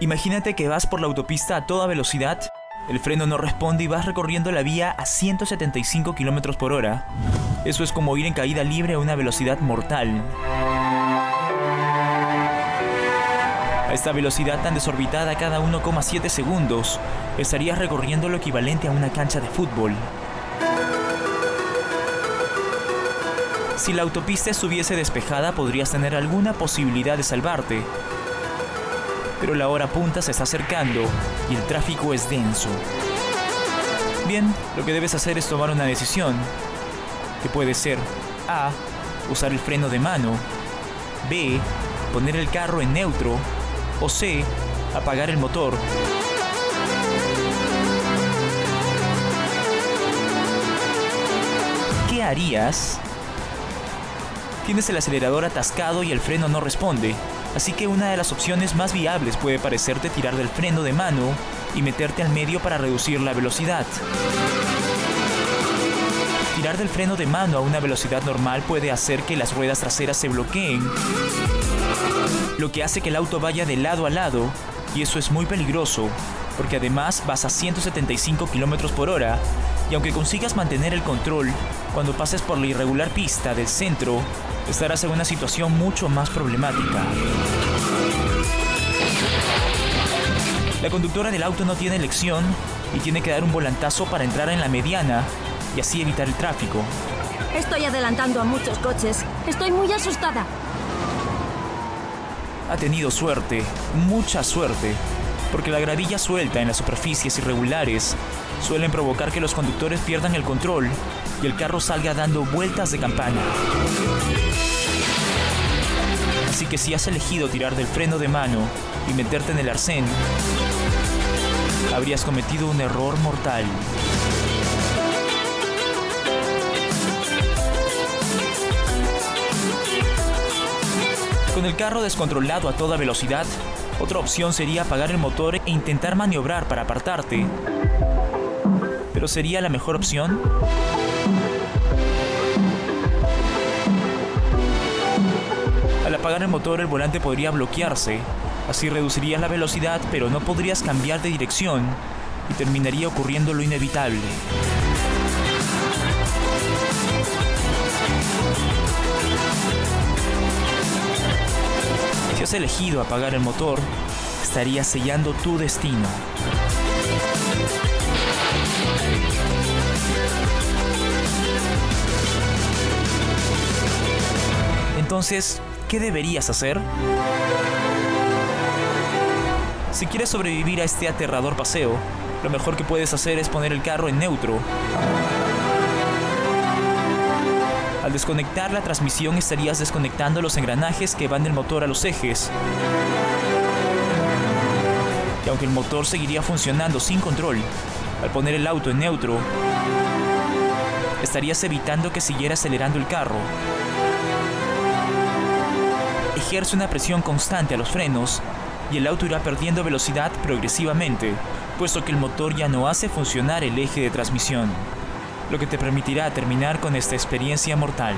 Imagínate que vas por la autopista a toda velocidad, el freno no responde y vas recorriendo la vía a 175 km por hora. Eso es como ir en caída libre a una velocidad mortal. A esta velocidad tan desorbitada cada 1,7 segundos, estarías recorriendo lo equivalente a una cancha de fútbol. Si la autopista estuviese despejada podrías tener alguna posibilidad de salvarte, pero la hora punta se está acercando y el tráfico es denso. Bien, lo que debes hacer es tomar una decisión, que puede ser A. Usar el freno de mano, B. Poner el carro en neutro o C. Apagar el motor. ¿Qué harías? Tienes el acelerador atascado y el freno no responde. Así que una de las opciones más viables puede parecerte tirar del freno de mano y meterte al medio para reducir la velocidad. Tirar del freno de mano a una velocidad normal puede hacer que las ruedas traseras se bloqueen, lo que hace que el auto vaya de lado a lado, y eso es muy peligroso, porque además vas a 175 km por hora, y aunque consigas mantener el control, cuando pases por la irregular pista del centro, estarás en una situación mucho más problemática. La conductora del auto no tiene elección y tiene que dar un volantazo para entrar en la mediana y así evitar el tráfico. Estoy adelantando a muchos coches. Estoy muy asustada. Ha tenido suerte, mucha suerte, porque la gravilla suelta en las superficies irregulares suelen provocar que los conductores pierdan el control y el carro salga dando vueltas de campana. Así que si has elegido tirar del freno de mano y meterte en el arcén, habrías cometido un error mortal. El carro descontrolado a toda velocidad, otra opción sería apagar el motor e intentar maniobrar para apartarte. ¿Pero sería la mejor opción? Al apagar el motor el volante podría bloquearse, así reducirías la velocidad pero no podrías cambiar de dirección y terminaría ocurriendo lo inevitable. Elegido apagar el motor, estarías sellando tu destino. Entonces, ¿qué deberías hacer? Si quieres sobrevivir a este aterrador paseo, lo mejor que puedes hacer es poner el carro en neutro. Al desconectar la transmisión estarías desconectando los engranajes que van del motor a los ejes. Y aunque el motor seguiría funcionando sin control, al poner el auto en neutro, estarías evitando que siguiera acelerando el carro. Ejerce una presión constante a los frenos y el auto irá perdiendo velocidad progresivamente, puesto que el motor ya no hace funcionar el eje de transmisión, lo que te permitirá terminar con esta experiencia mortal.